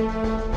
Música